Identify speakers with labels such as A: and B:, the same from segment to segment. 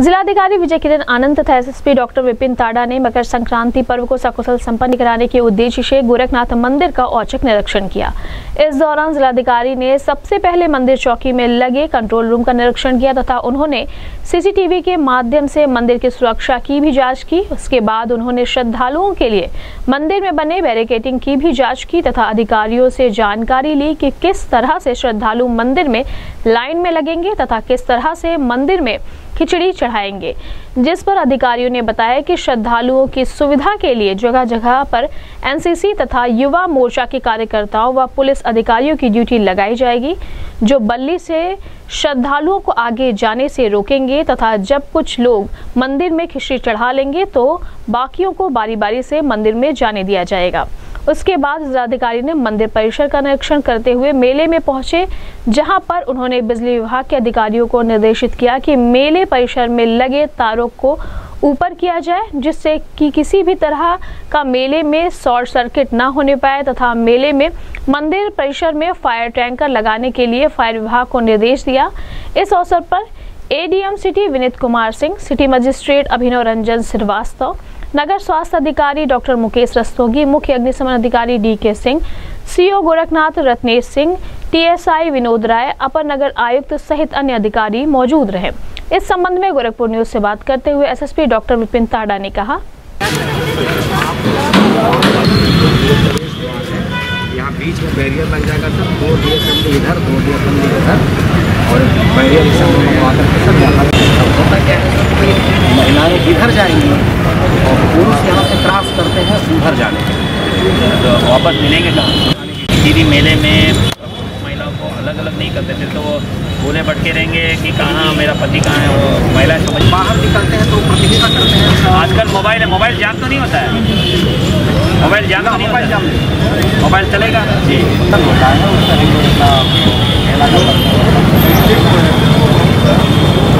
A: जिलाधिकारी विजय किरण आनंद तथा SSP doctor Vipin ताड़ा ने मकर संक्रांति पर्व को सकुशल संपन्न कराने के उद्देश्य से गोरखनाथ मंदिर का औचक निरीक्षण किया। इस दौरान जिलाधिकारी ने सबसे पहले मंदिर चौकी में लगे कंट्रोल रूम का निरीक्षण किया तथा उन्होंने सीसीटीवी के माध्यम से मंदिर की सुरक्षा की भी जाँच की। उसके बाद उन्होंने श्रद्धालुओं के लिए मंदिर में बने बैरिकेटिंग की भी जाँच की तथा अधिकारियों से जानकारी ली कि किस तरह से श्रद्धालु मंदिर में लाइन में लगेंगे तथा किस तरह से मंदिर में खिचड़ी चढ़ाएँगे, जिस पर अधिकारियों ने बताया कि श्रद्धालुओं की सुविधा के लिए जगह जगह पर एनसीसी तथा युवा मोर्चा के कार्यकर्ताओं व पुलिस अधिकारियों की ड्यूटी लगाई जाएगी, जो बल्ली से श्रद्धालुओं को आगे जाने से रोकेंगे तथा जब कुछ लोग मंदिर में खिचड़ी चढ़ा लेंगे तो बाकियों को बारी बारी से मंदिर में जाने दिया जाएगा। उसके बाद जिलाधिकारी ने मंदिर परिसर का निरीक्षण करते हुए मेले में पहुँचे, जहाँ पर उन्होंने बिजली विभाग के अधिकारियों को निर्देशित किया कि मेले परिसर में लगे तारों को ऊपर किया जाए, जिससे कि किसी भी तरह का मेले में शॉर्ट सर्किट न होने पाए तथा मेले में मंदिर परिसर में फायर टैंकर लगाने के लिए फायर विभाग को निर्देश दिया। इस अवसर पर ADM city Vineet Kumar Singh city magistrate Abhinav Ranjan Srivastava नगर स्वास्थ्य अधिकारी डॉक्टर मुकेश रस्तोगी, मुख्य अग्निशमन अधिकारी D K Singh, CO Gorakhnath Ratnesh Singh, TSI Vinod Rai, अपर नगर आयुक्त सहित अन्य अधिकारी मौजूद रहे। इस संबंध में गोरखपुर न्यूज़ से बात करते हुए एसएसपी डॉक्टर विपिन ताड़ा ने कहा।
B: बीच में बैरियर लग जाएगा सर दो डी इधर दो डी इधर, और बैरियर इस मंगवा करके सर यहाँ महिलाएँ इधर जाएँगी और पुरुष यहाँ से क्रॉस करते हैं उधर जाने
C: तो वापस मिलेंगे कहाँ? किसी भी मेले में महिलाओं को अलग अलग नहीं करते फिर तो वो बोले भटके रहेंगे कि कहाँ मेरा पति कहाँ है वो महिला समझ
B: बाहर निकलते हैं तो प्रतिष्ठा करते हैं।
C: आजकल मोबाइल है मोबाइल जाम तो नहीं होता है? मोबाइल जाम तो
B: मोबाइल जाम
C: मोबाइल चलेगा? जी।
B: होता है।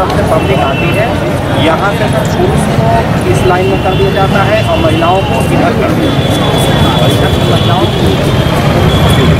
B: तरफ़ से पब्लिक आती है। यहाँ से पुरुष को इस लाइन में कर दिया जाता है और महिलाओं को इधर कर दिया जाता है। महिलाओं
C: कंटिन्यू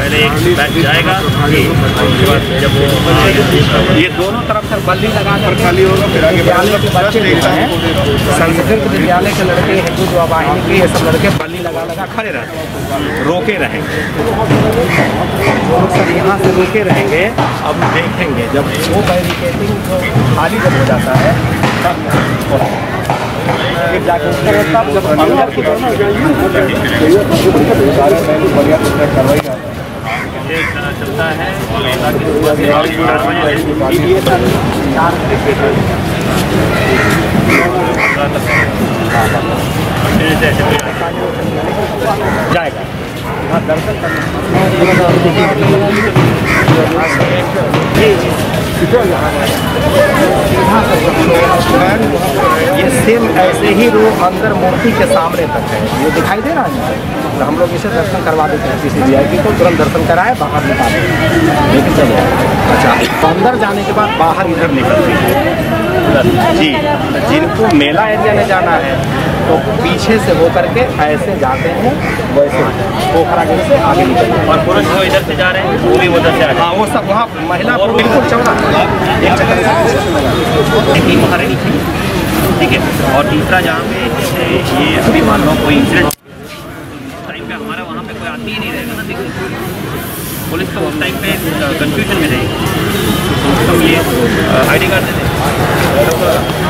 C: पहले एक बैच जाएगा उसके बाद जब वो
B: ये दोनों तरफ़ सर बल्ली लगा कर खाली होगा फिर आगे बच्चे संस्कृत विद्यालय के लड़के हिंदू जो वाहिनी के ये सब लड़के बल्ली लगा लगा खड़े रहते रोके रहेंगे जो लोग सर यहाँ से रोके रहेंगे अब देखेंगे जब वो बैरिकेटिंग जो खाली जब हो जाता है तब थोड़ा फिर जाके उसके बाद तब जब अंदर की तरफ़ कार्रवाई
C: ये चलता है मेला की सुबह बजे से
B: ये सर चार
C: पंद्रह तक
B: हाँ ये सेम ऐसे ही रूप अंदर मूर्ति के सामने तक है। ये दिखाई दे रहा है? तो हम लोग इसे दर्शन करवा देते हैं। किसी वी को तुरंत दर्शन कराए बाहर निकाल। लेकिन चलो। अच्छा तो अंदर जाने के बाद बाहर इधर निकलते हैं। जी जिनको मेला एरिया में जाना है तो पीछे से होकर के ऐसे जाते हैं वैसे पोखरा गेट से आगे निकलते हैं।
C: और पुरुष जो इधर से जा रहे हैं वो भी उधर से आ
B: हाँ। वो सब वहाँ महिला को बिल्कुल चौड़ा। एक
C: टीम ठीक है। और तीसरा जहाँ पे जैसे ये अभी मान लो कोई इंसिडेंट टाइम पे हमारा वहाँ पे कोई आदमी ही नहीं रहेगा ना देखिए। पुलिस तो उस टाइम पे कंफ्यूजन में रहेगी तो ये आई डी कार्ड दे।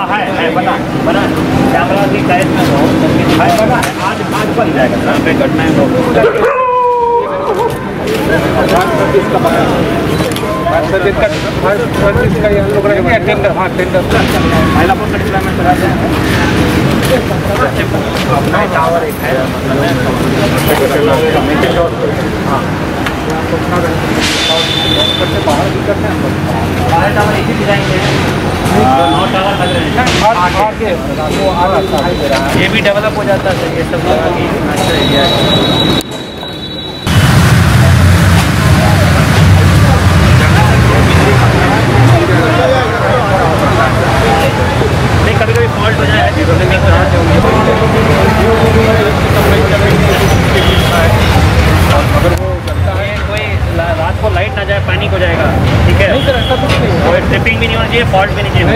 B: हाँ है
C: है बना बना। कैमरा की कैद में हो है बना है आज आज बन जाएगा। सर पे घटनाएँ तो महिला पुलिस डिप्लॉयमेंट करा
B: अपना टावर एक है।
C: बाहर टावर एक ही डिज़ाइन के हैं टावर हैं। ये भी डेवलप हो जाता है ये सब लगा के अच्छा एरिया है नहीं कभी कभी फॉल्ट हो जाए ऐसी प्रोसेसिंग हो जाती है कोई ला- रात को लाइट ना जाए पैनिक हो जाएगा ठीक है कोई ट्रिपिंग भी नहीं होना चाहिए फॉल्ट भी नहीं चाहिए।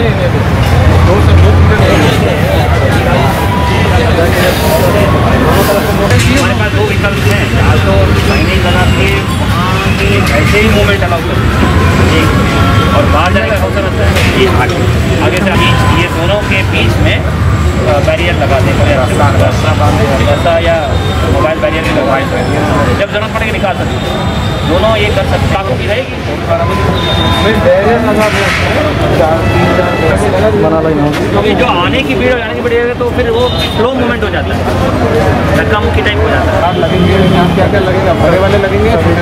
C: हमारे पास दो विकल्प हैं या तो साइनेज लगा के वहाँ के ऐसे ही मूवमेंट अलाउ कर ठीक और बाहर जाने का अवसर रहता है ये आगे। आगे से बीच ये दोनों के बीच में बैरियर लगा दें। रास्ता रास्ता या मोबाइल बैरियर भी लगवाए। जब ज़रूरत पड़ेगी निकाल सकते हैं। दोनों ये कर सकते हैं। रहेगी क्योंकि जो आने की भीड़ आने जाने की भीड़ है तो फिर वो स्लो मूवमेंट हो जाता है। धक्का मुक्की टाइप हो जाता है।
B: लगेंगे क्या क्या लगेगा? बड़े वाले लगेंगे छोटे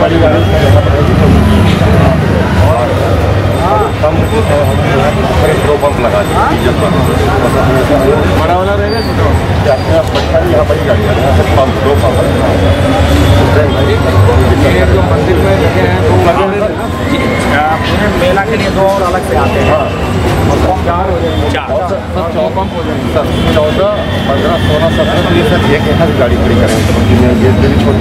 B: गाड़ी
D: पेट्रोल पंप लगा
B: बड़ा वाला रहेगा
D: यहाँ बड़ी गाड़ी यहाँ से पंप दो पंप
B: जो मंदिर में लगे हैं तो
C: मेला के लिए दो और अलग से आते हैं।
B: चार हो जाएँगे
C: चार
D: सर चौ हो जाएँगे पंद्रह सोलह सत्रह खड़ी करेंगे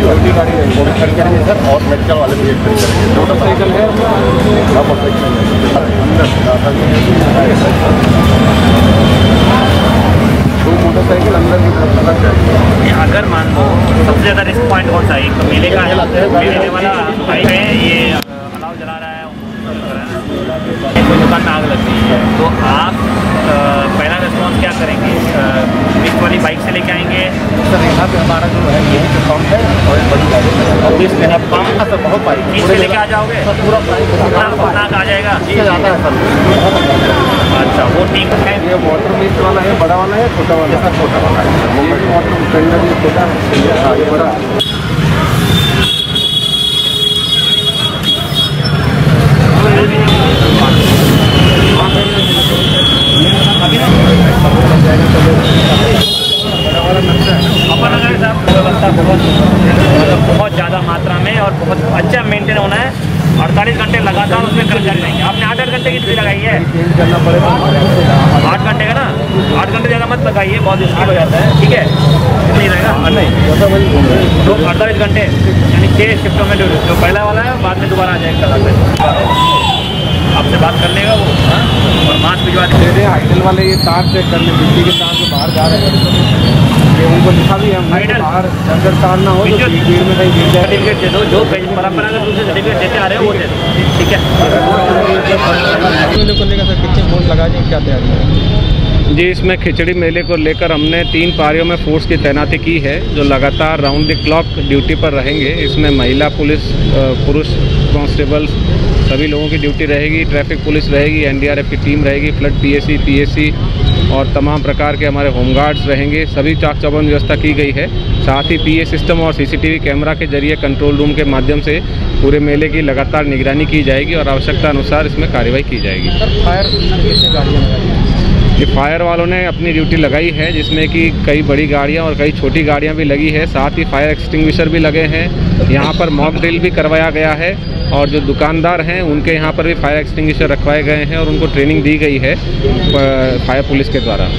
D: ये
B: मोटरसाइकिल
D: अंदर
B: की
C: अगर मान लो, सबसे ज़्यादा रिस्क पॉइंट सा है? मेले का मेले वाला है, ये अलाव जला रहा है कोई दुकान में आग लग गई है। तो आप पहला रिस्पॉन्स क्या करेंगे? लिफ्ट वाली बाइक से लेके आएँगे?
D: सर यहाँ पे हमारा जो है ये जो पंप है और एक बड़ी गाड़ी है। और बीस में आप पंप का सर बहुत पाइप
C: बीच से लेके आ जाओगे?
D: सर पूरा
C: कितना आ जाएगा?
D: नीचे जाता है सर।
C: अच्छा वो ठीक है?
B: ये वाटर मिस्ट वाला है बड़ा वाला है छोटा वाला? है
D: छोटा वाला है।
B: वाटर टेंडर छोटा है हाँ, बड़ा है।
C: अपन अगर साहब व्यवस्था बहुत मतलब बहुत ज़्यादा मात्रा में और बहुत अच्छा मेंटेन होना है। अड़तालीस घंटे लगातार उसमें कर्मचारी रहेंगे आपने आठ आठ घंटे की ड्यूटी लगाई है। आठ घंटे का ना? आठ घंटे ज़्यादा मत लगाइए बहुत मुश्किल हो जाता है। ठीक है? नहीं रहेगा? नहीं तो अड़तालीस घंटे यानी छः शिफ्टों में जो पहला वाला है बाद में दोबारा आ जाएगा। कल आपसे बात कर लेगा वो हाँ? और मास्क भिजवा
B: दे। दे आइडल वाले ये तार चेक कर ले बिजली के तार जो बाहर जा रहे हैं। ये उनको लिखा भी है हमने
C: आइडल?
B: बाहर अगर तार ना हो तो भीड़ में कहीं गिर जाए।
C: सर्टिफिकेट दे दो जो परंपरागत रूप से सर्टिफिकेट देते आ रहे हैं वो दे दो। ठीक है?
B: को लेकर सर कितने लगा दें क्या तैयारी है?
E: जी इसमें खिचड़ी मेले को लेकर हमने तीन पारियों में फोर्स की तैनाती की है जो लगातार राउंड द क्लॉक ड्यूटी पर रहेंगे। इसमें महिला पुलिस पुरुष कांस्टेबल्स सभी लोगों की ड्यूटी रहेगी, ट्रैफ़िक पुलिस रहेगी, एनडीआरएफ की टीम रहेगी, फ्लड पीएसी पीएसी और तमाम प्रकार के हमारे होमगार्ड्स रहेंगे। सभी चाक चौबंद व्यवस्था की गई है। साथ ही पीए सिस्टम और सीसीटीवी कैमरा के ज़रिए कंट्रोल रूम के माध्यम से पूरे मेले की लगातार निगरानी की जाएगी और आवश्यकता अनुसार इसमें कार्रवाई की जाएगी।
B: फायर
E: कि फायर वालों ने अपनी ड्यूटी लगाई है, जिसमें कि कई बड़ी गाड़ियाँ और कई छोटी गाड़ियाँ भी लगी है। साथ ही फायर एक्सटिंग्विशर भी लगे हैं। यहाँ पर मॉक ड्रिल भी करवाया गया है और जो दुकानदार हैं, उनके यहाँ पर भी फायर एक्सटिंग्विशर रखवाए गए हैं और उनको ट्रेनिंग दी गई है फायर पुलिस के द्वारा।